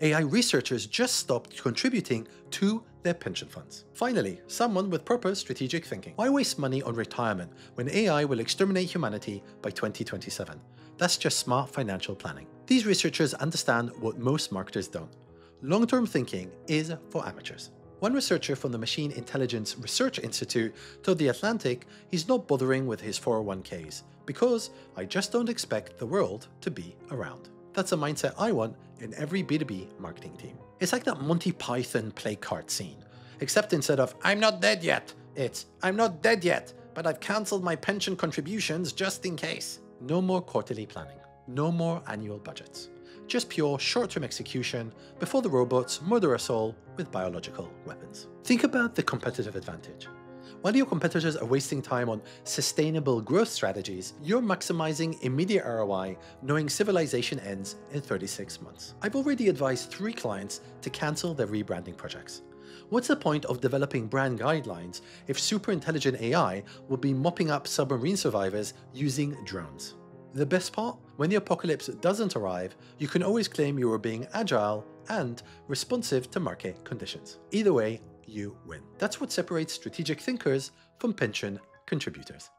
AI researchers just stopped contributing to their pension funds. Finally, someone with proper strategic thinking. Why waste money on retirement when AI will exterminate humanity by 2027? That's just smart financial planning. These researchers understand what most marketers don't. Long-term thinking is for amateurs. One researcher from the Machine Intelligence Research Institute told The Atlantic he's not bothering with his 401ks because I just don't expect the world to be around. That's a mindset I want in every B2B marketing team. It's like that Monty Python plague cart scene, except instead of I'm not dead yet, it's I'm not dead yet, but I've cancelled my pension contributions just in case. No more quarterly planning, no more annual budgets. Just pure short-term execution before the robots murder us all with biological weapons. Think about the competitive advantage. While your competitors are wasting time on sustainable growth strategies, you're maximizing immediate ROI knowing civilization ends in 36 months. I've already advised three clients to cancel their rebranding projects. What's the point of developing brand guidelines if super intelligent AI will be mopping up submarine survivors using drones? The best part? When the apocalypse doesn't arrive, you can always claim you were being agile and responsive to market conditions. Either way, you win. That's what separates strategic thinkers from pension contributors.